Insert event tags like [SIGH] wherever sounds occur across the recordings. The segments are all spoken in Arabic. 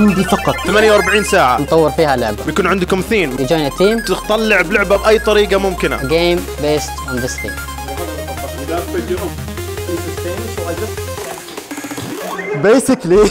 عندي فقط. 48 ساعة. نطور فيها لعبة. بيكون عندكم ثيم يجوين تيم تطلع بلعبة بأي طريقة ممكنة. Game based on this theme بيسكلي [LAUGHS]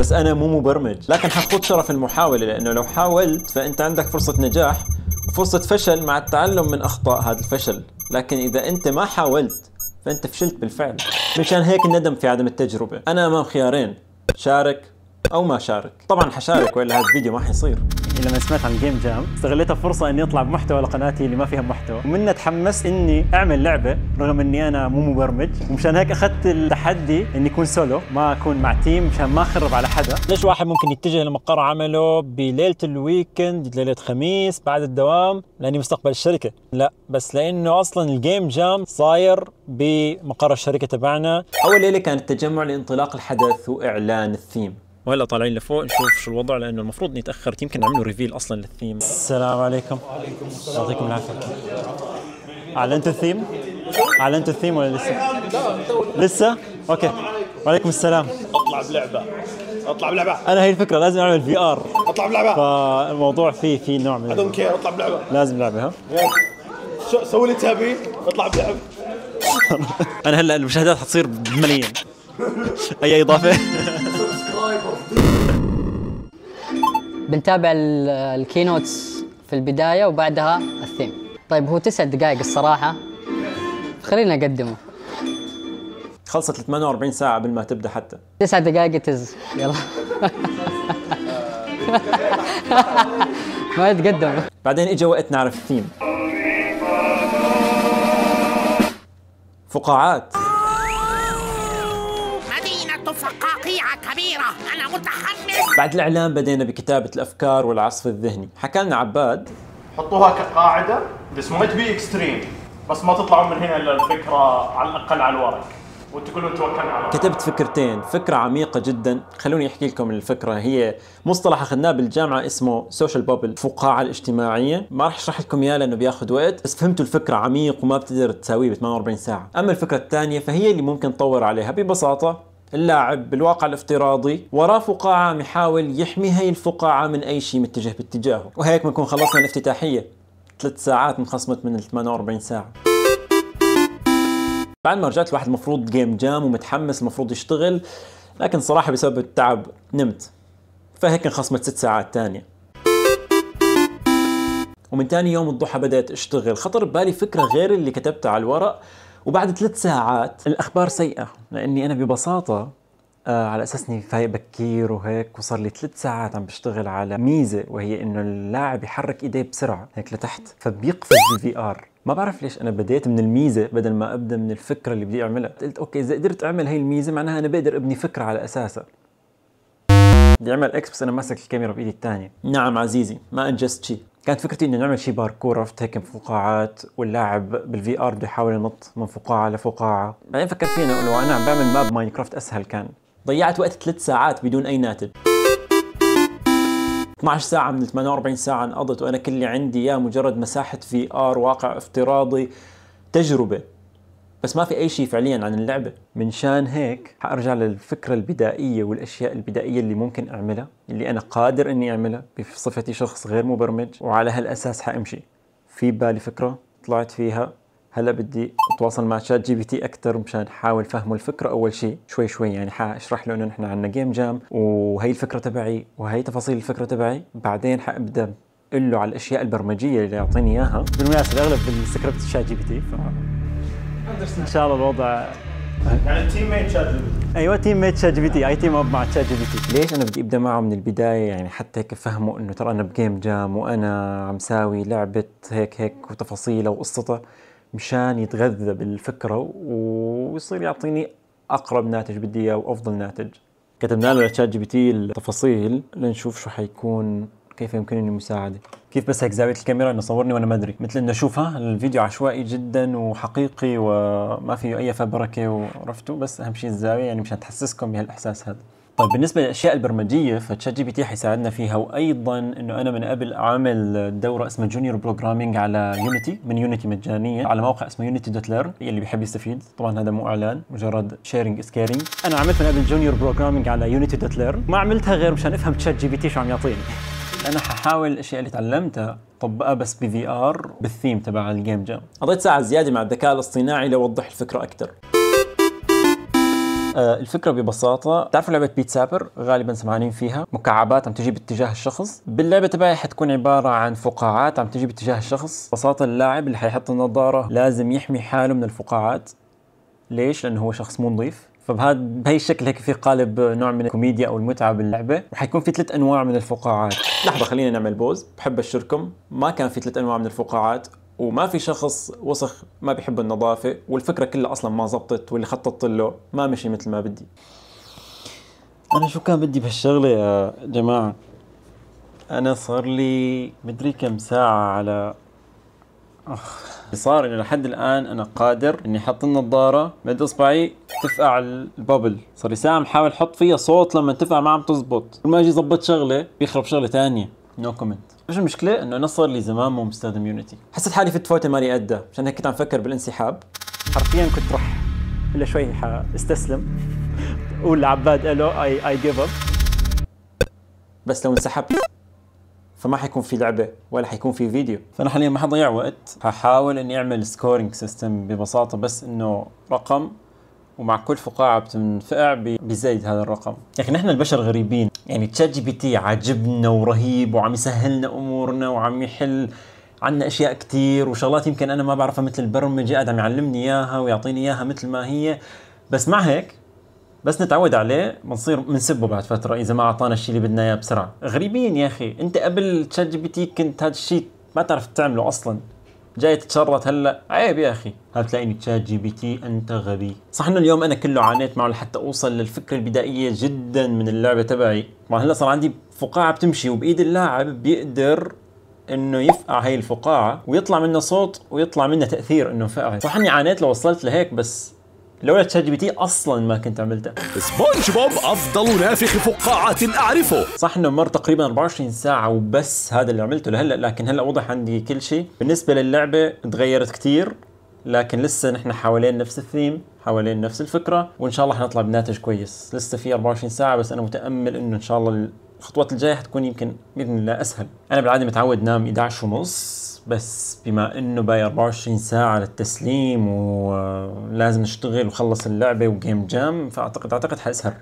بس أنا مو مبرمج. لكن حخوض شرف المحاولة لأنه لو حاولت فأنت عندك فرصة نجاح وفرصة فشل مع التعلم من أخطاء هذا الفشل. لكن إذا أنت ما حاولت فأنت فشلت بالفعل. مشان هيك الندم في عدم التجربة. أنا أمام خيارين. شارك أو ما شارك. طبعا حشارك وإلا هذا الفيديو ما حيصير. لما سمعت عن game jam استغليتها فرصه إني أطلع بمحتوى لقناتي اللي ما فيها محتوى. ومنها تحمست إني أعمل لعبة رغم إني أنا مو مبرمج. ومشان هيك أخذت التحدي إني أكون سولو ما أكون مع team مشان ما أخرب على حدا. ليش واحد ممكن يتجه لمقر عمله بليلة ال weekend ليلة خميس بعد الدوام؟ لأني مستقبل الشركة. لا بس لأنه أصلا ال game jam صاير بمقر الشركة تبعنا. أول ليلة كانت تجمع لانطلاق الحدث وإعلان الثيم وهلا طالعين لفوق نشوف شو الوضع لأنه المفروض اني تاخرت يمكن عملوا reveal أصلا للثيم السلام عليكم. وعليكم السلام. يعطيكم العافية. أعلنتوا الثيم؟ أعلنتوا الثيم ولا لسه؟ لسه؟ okay. وعليكم السلام. أطلع بلعبة. أطلع بلعبة. أنا هي الفكرة لازم أعمل VR أطلع بلعبة. فالموضوع فيه في نوع من don't care أطلع بلعبة. لازم لعبة ها؟ شو سوي اللي تبي أطلع بلعبة. [LAUGHS] أنا هلا المشاهدات حتصير بملايين أي إضافة؟ [LAUGHS] بنتابع ال- الكينوتس في البداية وبعدها الثيم. طيب هو تسع دقائق الصراحة. خلينا نقدمه. خلصت 48 ساعة قبل ما تبدأ حتى. تسع دقائق تز. يلا. ما يتقدم. بعدين اجى وقت نعرف الثيم. فقاعات. كبيرة. أنا متحمس. بعد الإعلان بدينا بكتابة الأفكار والعصف الذهني. حكى لنا عباد. حطوها كقاعدة. بس ما تبي extreme بس ما تطلعون من هنا إلا الفكرة على الأقل على الورق. وتقولون توكلنا على الله كتبت فكرتين. فكرة عميقة جدا. خلوني أحكي لكم الفكرة. هي مصطلح أخذناه بالجامعة اسمه social bubble فقاعة الاجتماعية. ما راح أشرح لكم إياه لأنه بياخذ وقت. بس فهمتوا الفكرة. عميق وما بتقدر تساويه ب 48 ساعة. أما الفكرة الثانية فهي اللي ممكن تطور عليها. ببساطة اللاعب بالواقع الافتراضي وراه فقاعة عم يحاول يحمي هي الفقاعة من أي شيء متجه باتجاهه. وهيك بنكون خلصنا الافتتاحية. ثلاث ساعات انخصمت من ال 48 ساعة. بعد ما رجعت الواحد المفروض جيم جام ومتحمس المفروض يشتغل لكن صراحة بسبب التعب نمت. فهيك انخصمت ست ساعات تانية. ومن تاني يوم الضحى بدأت أشتغل. خطر ببالي فكرة غير اللي كتبتها على الورق. وبعد ثلاث ساعات الأخبار سيئة لأني أنا ببساطة آه على أساس إني فايق بكير وهيك وصار لي ثلاث ساعات عم بشتغل على ميزة وهي إنه اللاعب يحرك إيديه بسرعة هيك لتحت فبيقفز بال VR ما بعرف ليش أنا بديت من الميزة بدل ما أبدأ من الفكرة اللي بدي أعملها. قلت okay إذا قدرت أعمل هي الميزة معناها أنا بقدر أبني فكرة على أساسها. بدي أعمل X بس أنا ماسك الكاميرا بإيدي الثانية. نعم عزيزي ما أنجزت شيء كانت فكرتي إنه نعمل شيء باركور عرفت؟ هيك فقاعات واللاعب بال VR بده يحاول ينط من فقاعة لفقاعة. بعدين فكرت فينا لو أنا عم بعمل map Minecraft أسهل كان. ضيعت وقت ثلاث ساعات بدون أي ناتج. 12 ساعة من ال 48 ساعة انقضت وأنا كل اللي عندي إياه مجرد مساحة VR واقع افتراضي تجربة. بس ما في أي شيء فعليا عن اللعبة من شان هيك حأرجع للفكرة البدائية والأشياء البدائية اللي ممكن أعملها اللي أنا قادر إني أعملها بصفتي شخص غير مبرمج وعلى هالأساس حأمشي. في ببالي فكرة طلعت فيها. هلا بدي أتواصل مع ChatGPT أكثر مشان أحاول فهمه الفكرة. أول شيء شوي شوي يعني حأشرح له إنه نحن عندنا game jam وهي الفكرة تبعي وهي تفاصيل الفكرة تبعي. بعدين حأبدأ أقول له على الأشياء البرمجية اللي يعطيني إياها. بالمناسبة أغلب ال script ChatGPT ف إن شاء الله الوضع يعني تيم ميت شات جي بي تي. أيوه تيم ميت شات جي بي تي اي تيم اب مع شات جي بي تي ليش أنا بدي أبدأ معه من البداية؟ يعني حتى هيك افهمه إنه ترى أنا ب game jam وأنا عم ساوي لعبة هيك هيك وتفاصيلها وقصتها مشان يتغذى بالفكرة ويصير يعطيني أقرب ناتج بدي إياه وأفضل ناتج. كتبنا له ل ChatGPT التفاصيل لنشوف شو حيكون كيف يمكنني مساعدة كيف بس هيك زاوية الكاميرا إنه صورني وأنا ما أدري. مثل إنه شوف ها الفيديو عشوائي جدا وحقيقي وما فيه أي فبركة وعرفتوا بس أهم شيء الزاوية يعني مشان تحسسكم بهالإحساس هذا. طيب بالنسبة للأشياء البرمجية ف ChatGPT حيساعدنا فيها وأيضا إنه أنا من قبل عامل دورة اسمها Junior Programming على Unity من Unity مجانيه على موقع اسمه Unity dot Learn اللي بيحب يستفيد. طبعا هذا مو إعلان مجرد sharing is caring أنا عملت من قبل Junior Programming على Unity dot Learn ما عملتها غير مشان أفهم ChatGPT شو عم يعطيني. أنا ححاول الأشياء اللي تعلمتها طبقها بس ب VR بال theme تبع ال game jam قضيت ساعة زيادة مع الذكاء الاصطناعي لوضح الفكرة أكثر آه، الفكرة ببساطة تعرفوا لعبة Beat Saber غالبا سمعانين فيها. مكعبات عم تجي باتجاه الشخص. باللعبة تبعي حتكون عبارة عن فقاعات عم تجي باتجاه الشخص. ببساطة اللاعب اللي حيحط النظارة لازم يحمي حاله من الفقاعات. ليش؟ لأنه هو شخص مو نظيف. فبهذا بهي الشكل هيك في قالب نوع من الكوميديا أو المتعة باللعبة. وحيكون في ثلاث أنواع من الفقاعات. لحظة خلينا نعمل بوز. بحب أشركم. ما كان في ثلاث أنواع من الفقاعات وما في شخص وسخ ما بيحب النظافة والفكرة كلها أصلا ما زبطت واللي خططت له ما مشي مثل ما بدي. أنا شو كان بدي بهالشغلة يا جماعة؟ أنا صار لي مدري كم ساعة على صار انه لحد الآن أنا قادر إني أحط النظارة مد إصبعي تفقع البابل. صار لي ساعة محاول أحط فيها صوت لما تفقع ما عم تزبط. كل ما أجي ظبط شغلة بيخرب شغلة ثانية no comment إيش المشكلة إنه أنا صار لي زمان مو مستخدم Unity حسيت حالي فت فوته مالي قدها عشان هيك كنت عم فكر بالانسحاب. حرفيا كنت رح إلا شوي حأستسلم. قول لعباد ألو I I give up بس لو انسحبت فما حيكون في لعبة ولا حيكون في فيديو. فأنا حاليا ما حضيع وقت ححاول إني أعمل scoring system ببساطة بس إنه رقم ومع كل فقاعة بتنفقع بيزيد هذا الرقم. يا أخي نحن البشر غريبين. يعني ChatGPT عاجبنا ورهيب وعم يسهل لنا أمورنا وعم يحل عنا أشياء كتير وشغلات يمكن أنا ما بعرفها مثل البرمجة قاعد عم يعلمني إياها ويعطيني إياها مثل ما هي. بس مع هيك بس نتعود عليه بنصير بنسبه بعد فترة إذا ما أعطانا الشيء اللي بدنا إياه بسرعة. غريبين يا أخي. أنت قبل ChatGPT كنت هذا الشيء ما تعرف تعمله أصلا. جاي تتشرط هلأ. عيب يا أخي. هل تلاقيني تشات جي بي تي؟ أنت غبي. صح إنه اليوم أنا كله عانيت معه لحتى أوصل للفكرة البدائية جدا من اللعبة تبعي. طبعا هلأ صار عندي فقاعة بتمشي وبإيد اللاعب بيقدر إنه يفقع هي الفقاعة ويطلع منها صوت ويطلع منها تأثير إنه فقعت صح إني عانيت لو وصلت لهيك بس لولا ChatGPT أصلا ما كنت عملتها سبونج بوب أفضل نافخ فقاعات أعرفه. صح إنه مر تقريبا 24 ساعة وبس هذا اللي عملته لهلأ لكن هلأ وضح عندي كل شيء، بالنسبة للعبة تغيرت كثير لكن لسه نحن حوالين نفس الثيم، حوالين نفس الفكرة وإن شاء الله حنطلع بناتج كويس، لسه في 24 ساعة بس أنا متأمل إنه إن شاء الله الخطوات الجاية حتكون يمكن بإذن الله أسهل، أنا بالعادة متعود نام 11 ونص. بس بما إنه باقي 24 ساعة للتسليم ولازم نشتغل وخلص اللعبة و game jam فاعتقد أعتقد حأسهر.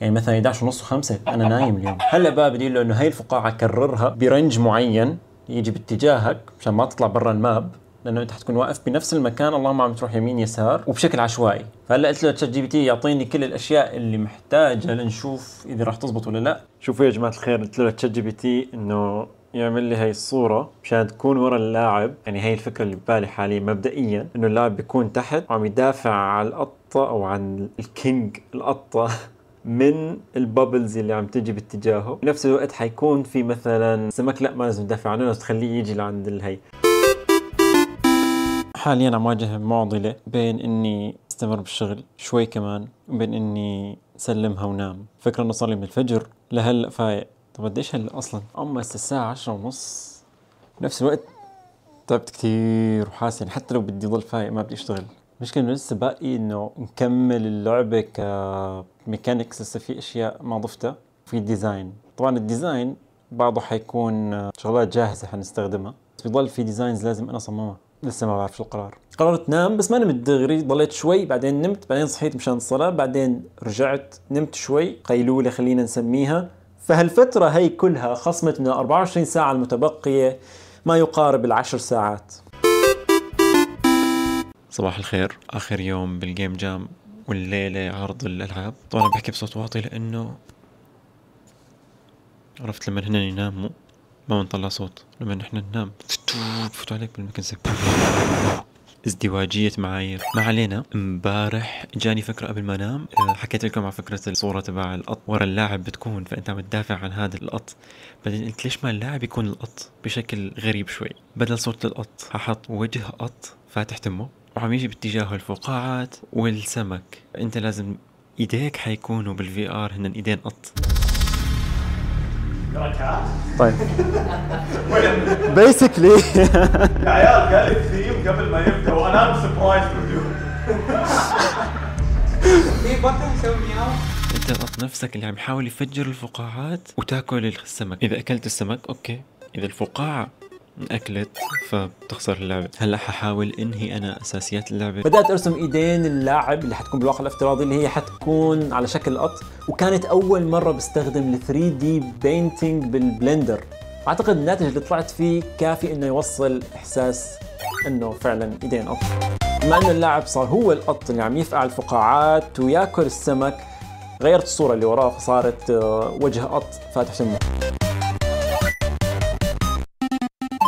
يعني مثلا 11 ونص و5 أنا نايم اليوم. هلا بقى بدي له انه هي الفقاعة كررها ب range معين يجي باتجاهك مشان ما تطلع برا ال map لأنه أنت حتكون واقف بنفس المكان اللهم عم تروح يمين يسار وبشكل عشوائي. فهلا قلت له ChatGPT يعطيني كل الأشياء اللي محتاجها لنشوف إذا راح تزبط ولا لا. شوفوا يا جماعة الخير قلت له ChatGPT إنه يعمل لي هاي الصورة مشان تكون ورا اللاعب. يعني هي الفكرة اللي ببالي حاليا مبدئيا إنه اللاعب بيكون تحت وعم يدافع على القطة أو عن ال king القطة [LAUGHS] من ال bubbles اللي عم تجي باتجاهه. بنفس الوقت حيكون في مثلا سمك لا ما لازم تدافع عنه بس تخليه يجي لعند الهي حاليا عم واجه معضلة بين إني أستمر بالشغل شوي كمان وبين إني سلمها ونام. فكرة إنه صار لي من الفجر لهلأ فايق. طب قديش هلا أصلا؟ اما الساعة عشرة ونص. بنفس الوقت تعبت كثير وحاسس يعني حتى لو بدي ضل فايق ما بدي أشتغل. المشكلة إنه لسه باقي إنه نكمل اللعبة ك mechanics لسه في أشياء ما ضفتها. في design طبعا ال design بعضه حيكون شغلات جاهزة حنستخدمها. بس بيضل في designs لازم أنا أصممها. لسه ما بعرف شو القرار. قررت نام بس ما نمت دغري. ضليت شوي بعدين نمت بعدين صحيت مشان الصلاة بعدين رجعت نمت شوي. قيلولة خلينا نسميها. فهالفترة هي كلها خصمت من ال 24 ساعة المتبقية ما يقارب العشر ساعات. صباح الخير. آخر يوم بالجيم جام والليلة عرض الألعاب. طبعا بحكي بصوت واطي لأنه عرفت لما هن يناموا ما بنطلع صوت. لما نحن ننام بفوت عليك بالمكنسة. ازدواجية معايير ما علينا. امبارح جاني فكرة قبل ما انام أه، حكيت لكم على فكرة الصورة تبع القط. ورا اللاعب بتكون فأنت عم تدافع عن هذا القط. بعدين قلت ليش ما اللاعب يكون القط بشكل غريب شوي؟ بدل صورة القط ححط وجه قط فاتح تمه وعم يجي باتجاهه الفقاعات والسمك. أنت لازم إيديك حيكونوا بال VR هن إيدين قط. طيب. [LAUGHS] basically يا عيال قال الثيم قبل ما يبدأ وأنا surprise review انت القط نفسك اللي عم يحاول يفجر الفقاعات وتاكل السمك. إذا أكلت السمك okay. إذا الفقاعة أكلت فبتخسر اللعبة. هلأ ححاول إنهي أنا أساسيات اللعبة. بدأت أرسم إيدين اللاعب اللي حتكون بالواقع الافتراضي اللي هي حتكون على شكل قط وكانت أول مرة بستخدم ال 3D painting بال Blender. أعتقد الناتج اللي طلعت فيه كافي إنه يوصل إحساس إنه فعلا إيدين قط بما إنه اللاعب صار هو القط اللي عم يفقع الفقاعات ويأكل السمك غيرت الصورة اللي وراه فصارت آه، وجه قط فاتح سمه.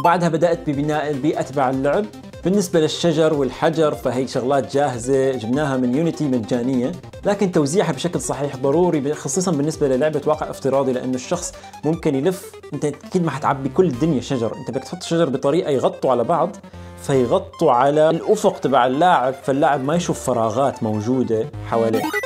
وبعدها بدأت ببناء البيئة تبع اللعب. بالنسبة للشجر والحجر فهي شغلات جاهزة جبناها من يونيتي مجانية. لكن توزيعها بشكل صحيح ضروري خصيصا بالنسبة للعبة واقع افتراضي لأنه الشخص ممكن يلف. أنت أكيد ما حتعبي كل الدنيا شجر. أنت بدك تحط شجر بطريقة يغطوا على بعض فيغطوا على الأفق تبع اللاعب فاللاعب ما يشوف فراغات موجودة حواليه.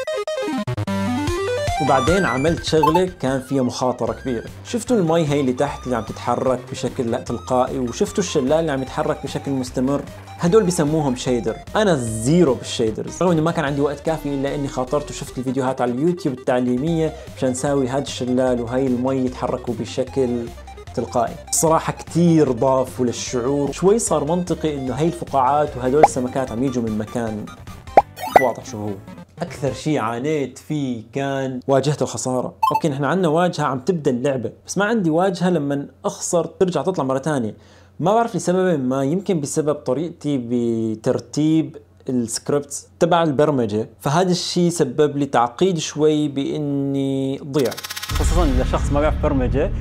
وبعدين عملت شغلة كان فيها مخاطرة كبيرة. شفتوا المي هي اللي تحت اللي عم تتحرك بشكل لا تلقائي؟ وشفتوا الشلال اللي عم يتحرك بشكل مستمر؟ هدول بسموهم shader. أنا zero بال shaders. رغم إنه ما كان عندي وقت كافي إلا إني خاطرت وشفت الفيديوهات على اليوتيوب التعليمية مشان اساوي هذا الشلال وهي المي يتحركوا بشكل تلقائي. الصراحة كتير ضافوا للشعور شوي صار منطقي إنه هي الفقاعات وهدول السمكات عم يجوا من مكان واضح شو هو. أكثر شيء عانيت فيه كان واجهة الخسارة. okay نحن عندنا واجهة عم تبدأ اللعبة بس ما عندي واجهة لما أخسر ترجع تطلع مرة ثانية. ما بعرف لسبب ما يمكن بسبب طريقتي بترتيب ال scripts تبع البرمجة فهذا الشيء سبب لي تعقيد شوي بإني ضيع. خصوصا إذا شخص ما بيعرف برمجة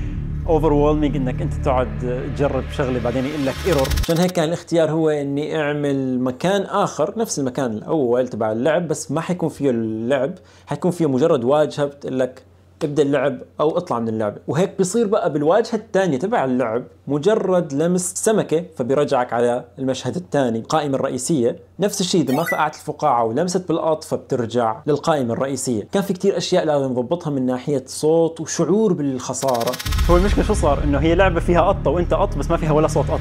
over إنك أنت تقعد تجرب شغلة بعدين يقول لك error عشان هيك كان الاختيار هو إني أعمل مكان آخر نفس المكان الأول تبع اللعب بس ما حيكون فيه اللعب حيكون فيه مجرد واجهة بتقول لك ابدأ اللعب أو اطلع من اللعبه وهيك بيصير بقى بالواجهة الثانية تبع اللعب مجرد لمس سمكة فبيرجعك على المشهد الثاني القائمه الرئيسيه نفس الشيء إذا ما فقعت الفقاعة ولمست بالقط فبترجع للقائمة الرئيسية. كان في كتير أشياء لازم نضبطها من ناحية صوت وشعور بالخسارة. هو المشكلة شو صار؟ إنه هي لعبة فيها قطه وأنت قط بس ما فيها ولا صوت قط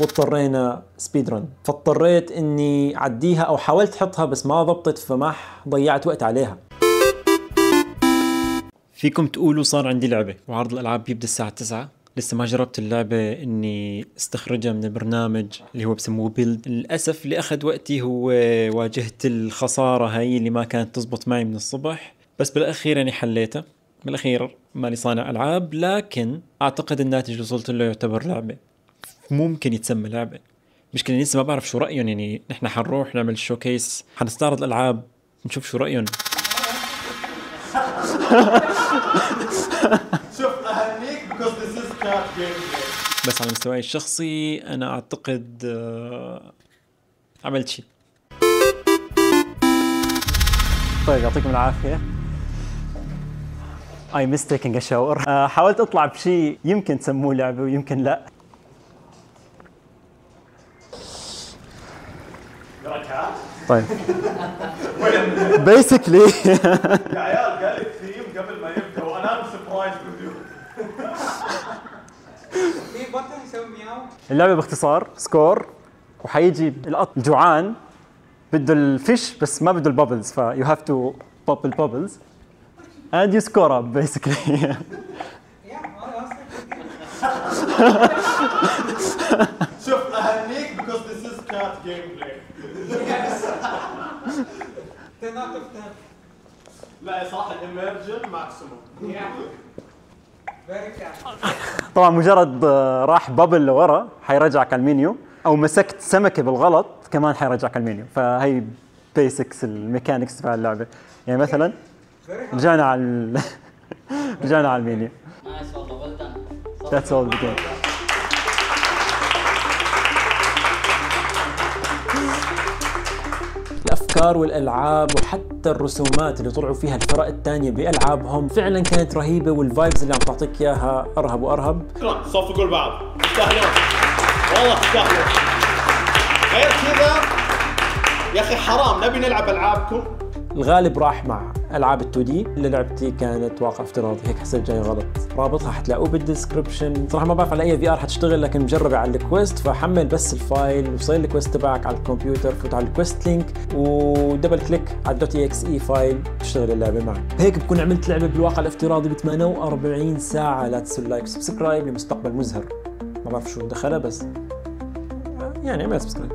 واضطرينا سبيد رن فاضطريت إني أعديها أو حاولت أحطها بس ما ضبطت فما ضيعت وقت عليها. فيكم تقولوا صار عندي لعبة. وعرض الألعاب بيبدأ الساعة 9 لسه ما جربت اللعبة إني استخرجها من البرنامج اللي هو بسموه بيلد للأسف اللي أخذ وقتي هو واجهة الخسارة هاي اللي ما كانت تزبط معي من الصبح. بس بالأخير يعني حليتها. بالأخير ماني صانع ألعاب لكن أعتقد الناتج اللي وصلت له يعتبر لعبة. ممكن يتسمى لعبة. مشكلة لسه ما بعرف شو رأيهم يعني نحن حنروح نعمل شوكيس حنستعرض الألعاب نشوف شو رأيهم. شوف أهنيك because this is cat game بس على مستواي الشخصي أنا أعتقد آه، عملت شيء. طيب يعطيكم العافية. اي ميس تيكينج ا شاور حاولت أطلع بشيء يمكن تسموه لعبة ويمكن لا. طيب. [LAUGHS] بيسكلي [LAUGHS] يا عيال قال الثيم قبل ما يبدا وأنا سربرايز ريفيو اللعبة باختصار سكور وحيجي القط الجوعان. بده الفيش بس ما بده البابلز ف يو هاف تو بوب البابلز and you score up basically. شوف اهنيك because this is cat gameplay. لا يا صراحة الاميرجن ماكسيموم [LAUGHS] طبعا مجرد آه، راح بابل لورا حيرجعك على المنيو أو مسكت سمكة بالغلط كمان حيرجعك على المنيو فهي basics ال mechanics تبع اللعبه يعني مثلا رجعنا على [LAUGHS] رجعنا على ال menu That's all the game. الأفكار والألعاب وحتى الرسومات اللي طلعوا فيها الفرق الثانية بألعابهم فعلا كانت رهيبة وال vibes اللي عم تعطيك إياها أرهب وأرهب. صفقوا لبعض تستاهلون والله تستاهلون غير كذا يا أخي حرام نبي نلعب ألعابكم. الغالب راح مع ألعاب ال 2D اللي لعبتي كانت واقع افتراضي هيك حسيت جاي غلط. رابطها حتلاقوه بال description صراحة ما بعرف على أي VR حتشتغل لكن مجربة على ال Quest فحمل بس ال file وصير ال Quest تبعك على الكمبيوتر فوت على ال Quest Link و double click على ال dot exe file تشتغل اللعبة معك. هيك بكون عملت لعبة بالواقع الافتراضي ب 48 ساعة. لا تنسوا ال like و subscribe لمستقبل مزهر. ما بعرف شو دخلها بس يعني اعمل سبسكرايب